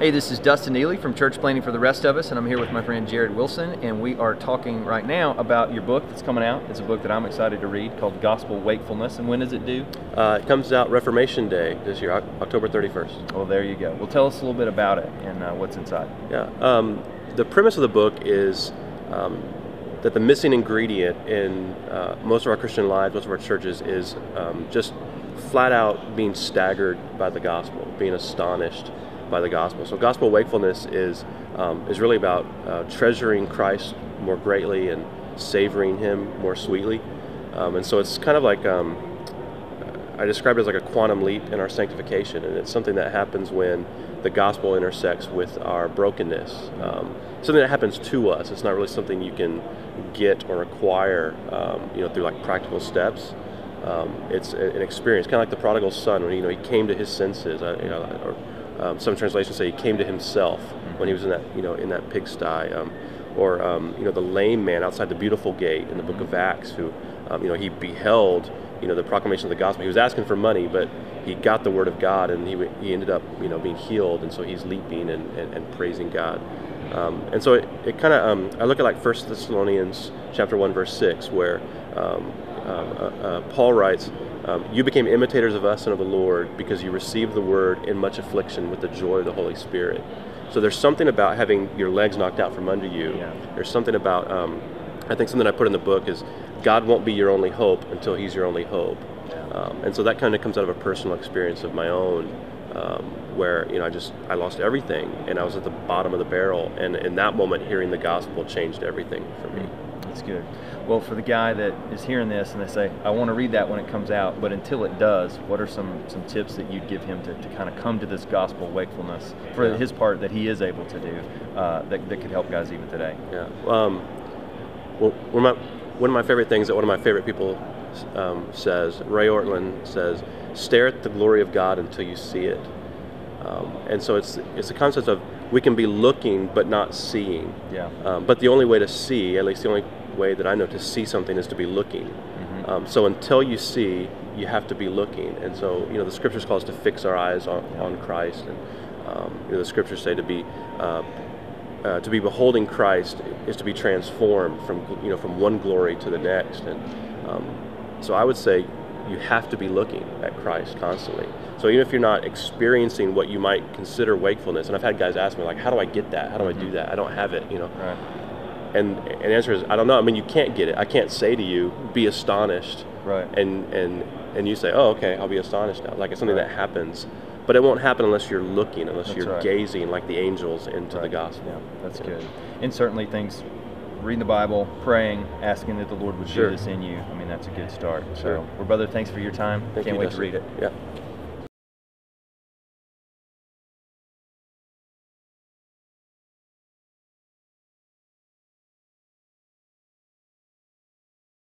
Hey, this is Dustin Neeley from Church Planting for the Rest of Us, and I'm here with my friend Jared Wilson, and we are talking right now about your book that's coming out. It's a book that I'm excited to read called Gospel Wakefulness. And when does it due? Uh, it comes out Reformation Day this year, October 31st. Well, there you go. Well, tell us a little bit about it and uh, what's inside. Yeah. Um, the premise of the book is um, that the missing ingredient in uh, most of our Christian lives, most of our churches, is um, just flat out being staggered by the gospel, being astonished by the gospel. So gospel wakefulness is um, is really about uh, treasuring Christ more greatly and savoring Him more sweetly. Um, and so it's kind of like um, I describe it as like a quantum leap in our sanctification, and it's something that happens when the gospel intersects with our brokenness. Um, something that happens to us. It's not really something you can get or acquire, um, you know, through like practical steps. Um, it's an experience, kind of like the prodigal son when you know he came to his senses. Uh, you know, or, um, some translations say he came to himself when he was in that, you know, in that pigsty. Um, or um, you know, the lame man outside the beautiful gate in the book of Acts, who, um, you know, he beheld, you know, the proclamation of the gospel. He was asking for money, but he got the word of God, and he, he ended up, you know, being healed, and so he's leaping and, and, and praising God. Um, and so it, it kind of, um, I look at like First Thessalonians chapter 1, verse 6, where uh, uh, uh, Paul writes, um, You became imitators of us and of the Lord because you received the word in much affliction with the joy of the Holy Spirit. So there's something about having your legs knocked out from under you. Yeah. There's something about, um, I think something I put in the book is God won't be your only hope until He's your only hope. Um, and so that kind of comes out of a personal experience of my own, um, where you know I just I lost everything and I was at the bottom of the barrel, and in that moment, hearing the gospel changed everything for me. That's good. Well, for the guy that is hearing this and they say, I want to read that when it comes out, but until it does, what are some, some tips that you'd give him to, to kind of come to this gospel wakefulness for Yeah. his part that he is able to do uh, that, that could help guys even today? Yeah. Um, well, one of, my, one of my favorite things that one of my favorite people um, says, Ray Ortlund says, stare at the glory of God until you see it. Um, and so it's it's the concept of we can be looking but not seeing. Yeah. Um, but the only way to see, at least the only way that I know to see something, is to be looking. Mm-hmm. Um, so until you see, you have to be looking. And so you know the scriptures call us to fix our eyes on, on Christ, and um, you know, the scriptures say to be uh, uh, to be beholding Christ is to be transformed from you know from one glory to the next. And um, so I would say you have to be looking at Christ constantly. So even if you're not experiencing what you might consider wakefulness, and I've had guys ask me like, how do I get that? How do I do mm-hmm. that? I don't have it. You know. Right. And and the answer is I don't know. I mean you can't get it. I can't say to you be astonished Right. and and and you say, "Oh, okay, I'll be astonished now." Like it's something Right. that happens, but it won't happen unless you're looking, unless That's you're right. gazing like the angels into the gospel. Yeah, that's Yeah. good. And certainly things, reading the Bible, praying, asking that the Lord would Sure. do this in you. I mean, that's a good start. Sure. So, well, brother, thanks for your time. Thank Can't you, wait Dustin. to read it. Yeah.